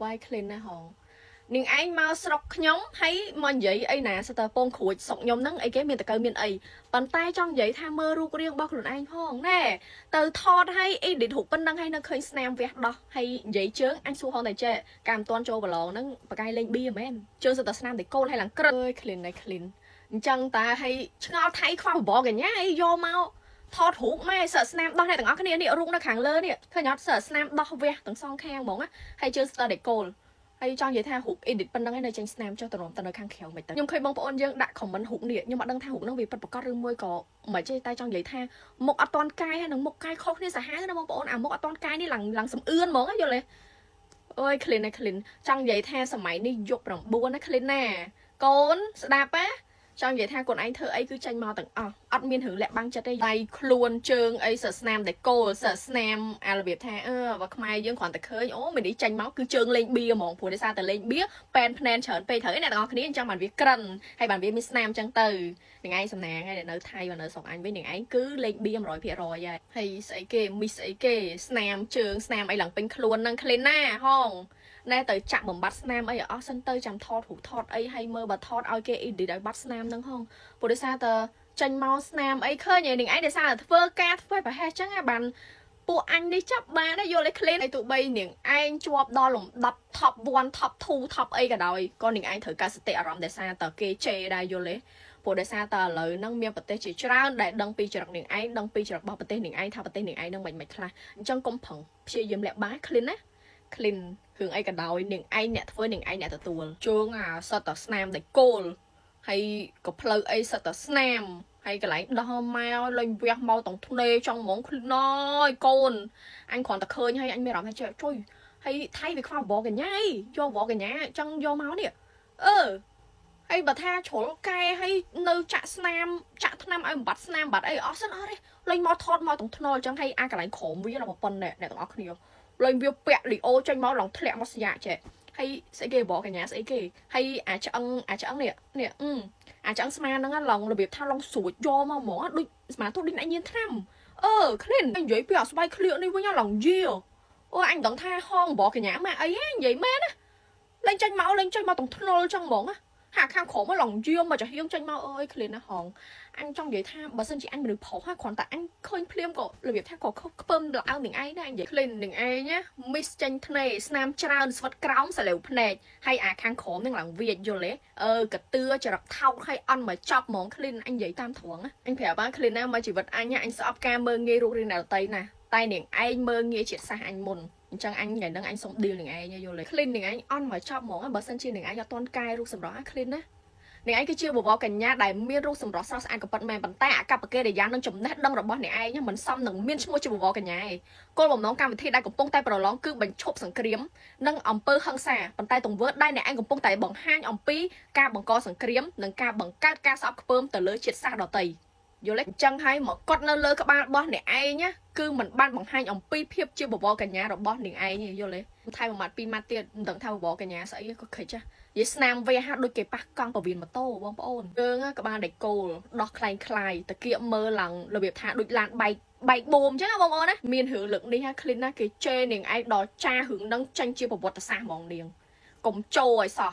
ក្បាយ clean ណាហងនាងឯងមកស្រុកខ្ញុំហើយមកនិយាយអីណាស្ទើពងគ្រួចស្រុកខ្ញុំហ្នឹងអីគេមានតកើមានអីប៉ុន្តែចង់និយាយថាមើលរូបរាងរបស់ខ្លួនឯងផងណែទៅថតឲ្យ edit រូបប៉ុណ្ណឹងហើយនៅឃើញស្នាមវះដោះហើយនិយាយជើងអញសួរហងតែចេះកាមមិនទាន់ចូលប្រឡងហ្នឹងបកាយលេងបៀមែនជើងសុទ្ធតែស្នាមតែកូនហើយឡើងក្រឹកអើយ clean ហើយ clean អញ្ចឹងតាហើយឆ្ងល់ថៃខ្វះបបកញ្ញាអីយកមក ថតរូបម៉ែ sợ ស្នាមដោះអ្នកទាំងអស់គ្នានេះរូបនៅខាងលើនេះឃើញអត់ sợ ស្នាមដោះវះទាំងសងខាងហ្មងហើយជើងស្ទើរតែកូលហើយចង់និយាយថារូប edit ប៉ុណ្ណឹងឯងនៅចេញ snap ចុះទៅរំទៅនៅខាងក្រៅមិនទៅខ្ញុំឃើញបងប្អូនយើងដាក់ comment រូបនេះខ្ញុំអត់ដឹងថារូបហ្នឹងវាពិតប្រាកដឬមួយក៏មិនទេតែចង់និយាយថាមុខអត់តាន់កាយហើយនឹងមុខកាយខុសគ្នាសាហាវណាបងប្អូនអាមុខអត់តាន់កាយនេះឡើងឡើងសំអឿនហ្មងយល់ទេអើយ clean ណា clean ចង់និយាយថាសម័យនេះយុគ9ណា clean ណាកូនស្ដាប់ណា ចង់និយាយថាខ្លួនឯងធ្វើអីគឺចេញមកទាំងអស់អត់មានរឿងលាក់បាំងចិត្តទេដៃខ្លួនជើងអីសើស្នាមតែគោលសើស្នាមអារបៀបថាអឺបើខ្មែរយើងគ្រាន់តែឃើញអូមីនេះចេញមកគឺជើងលេងបៀហ្មងព្រោះដោយសារតែលេងបៀប៉ែនភ្នែនច្រើនពេកត្រូវអ្នកទាំងអស់គ្នាអញ្ចឹងបានវាក្រិនហើយបានវាមានស្នាមអញ្ចឹងទៅនឹងឯងសំណាងហើយនៅថៃបើនៅស្រុកអញវិញនឹងឯងគឺលេងបៀ100%ហើយហើយស្អីគេមីស្អីគេស្នាមជើងស្នាមអីឡើងពេញខ្លួននឹងក្លីនណាហង ណែទៅចាក់បំបត្តិស្នាមអីអស់សិនទៅចាំថតរូបថតអីហើយមើលបើថតឲ្យគេ edit ឲ្យបាត់ស្នាមហ្នឹងហងព្រោះដោយសារតែចេញមកស្នាមអីឃើញឯងនឹងឯងដោយសារតែធ្វើការធ្វើប្រហែសចឹងឯងបានពួកអញនេះចាប់បានយល់ឲ្យ clean ឲ្យទូបីនាងឯងជាប់ដល់លំដាប់ top 1 top 2 top អីក៏ដោយក៏នាងឯងត្រូវការសតិអារម្មណ៍ដោយសារតែគេជេរដែរយល់ទេព្រោះដោយសារតែឥឡូវហ្នឹងមានប្រទេសជាច្រើនដែលដឹងពីចរិតនាងឯងដឹងពីចរិតរបស់ប្រទេសនាងឯងថាប្រទេសនាងឯងហ្នឹងមិនមិនខ្លះអញ្ចឹងកុំប្រឹងព្យាយាមលាក់បា clean ណា clean គ្រឿងអីក៏ដោយនាងឯងអ្នកធ្វើនាងឯងអ្នកទទួលជើងអាសិតតែស្នាមតែគោលហើយក៏ផ្លូវអីសិតតែស្នាមហើយកន្លែងដោះមកលេងវះមកតង់ធ្នេចង់ហ្មងខ្លួនណយកូនអញគ្រាន់តែឃើញហើយអញមានអារម្មណ៍ថាជួយជួយហើយថៃវាខ្វះបបកញ្ញាអីយកបបកញ្ញាចង់យកមកនេះអឺហើយបើថាជ្រុលកែហើយនៅចាក់ស្នាមចាក់ថ្នាំឲ្យបំបត្តិស្នាមបាត់អីអស់សិនអស់ទេលេងមកថតមកតង់ធ្នល់អញ្ចឹងហើយអាកន្លែងក្រោមវាដល់ប៉ុណ្ណេះអ្នកទាំងអស់គ្នា លេងវាពាក់លីអូចេញមកឡងធ្លាក់មកស្យាចេះហើយស្អីគេបកកញ្ញាស្អីគេហើយអាឆ្អឹងអាឆ្អឹងនេះនេះអឺអាចង់ស្មានហ្នឹងឡងរបៀបថាឡងស្រួចយកមកហ្មងដូចស្មានទុដូចអញញៀនថ្នាំអឺឃ្លៀននិយាយពីអាស្បែកក្លៀកនេះវិញឡងយាអូអញដឹងថាហងបកកញ្ញាម៉ាអីនិយាយមែនណាលេងចាញ់មកលេងចាញ់មកទាំងធ្នល់ចឹងហ្មងណា ហាខាងក្រោមឡងយាមកចាហៀងចាញ់មកអើយឃ្លៀនណាហងអញចង់និយាយថាបើសិនជាអញមនុស្សប្រុសហ្នឹងគ្រាន់តែអញឃើញភ្លាមក៏របៀបថាក៏ខ្ពើមដល់នឹងឯងដែរអញនិយាយឃ្លីននឹងឯងណាមីសចេញធ្នេស្នាមច្រើនស្វិតក្រោមសលេវភ្នែកហើយអាខាងក្រោមហ្នឹងឡើងវាចយល់ទេអឺកតឿចរិតថោកហើយអន់មកចប់ហ្មងឃ្លីនអញនិយាយតាមត្រង់ណាអញប្រាប់បានឃ្លីនណាមកជីវិតអញអញស្អប់ការមើងងាយរូបរាងអ្នកដតីណា តែនាងឯងមើងងាយជាតិសាសអញមុនអញ្ចឹងអញថ្ងៃហ្នឹងអញសុំឌីលនឹងឯងយល់ទេឃ្លីននឹងឯងអន់មកចប់ហ្មងបើសិនជានឹងឯងអត់តន់កែរូបសម្រស់ឃ្លីនណាអ្នកឯងគឺជាបវរកញ្ញាដែលមានរូបសម្រស់ស្រស់ស្អាតក៏ប៉ុតមែនប៉ុន្តែអកប្បកិរិយានិងចំណេះដឹងរបស់អ្នកឯងមិនសមនឹងមានឈ្មោះជាបវរកញ្ញាឯងគោលបំណងកម្មវិធីដែលកំពុងតែប្រឡងគឺបញ្ឈប់សង្គ្រាមនិងអំពើហិង្សាប៉ុន្តែទង្វើដៃអ្នកឯងកំពុងតែបង្ហាញអំពីការបង្កសង្គ្រាមនិងការបង្កើតការស្អប់ខ្ពើមទៅលើជាតិសាសន៍ដទៃ យល់ទេអញ្ចឹងហើយមកកត់នៅលើក្បាលរបស់អ្នកឯងណាគឺมันបានបង្ហាញអំពីភាពជាបវរកញ្ញារបស់នាងឯងយល់ទេថែមមួយម៉ាត់ពីរម៉ាត់ទៀតមិនដឹងថាបវរកញ្ញាស្អីក៏ខិចចានិយាយស្នាមវះហាដូចគេប៉ះកង់ពវៀនម៉ូតូបងប្អូនយើងក្បាលដេកគោលដោះខ្លែងខ្លាយតាគៀកមើលឡើងរបៀបថាដូចឡានបែកបែកបូមអញ្ចឹងបងប្អូនណាមានរឿងលើកនេះណាឃ្លីនណាគេជេរនាងឯងដល់ចារឿងនឹងចាញ់ជាប្រវត្តិសាស្ត្រហ្មងនាងកុំចូលឲ្យសោះ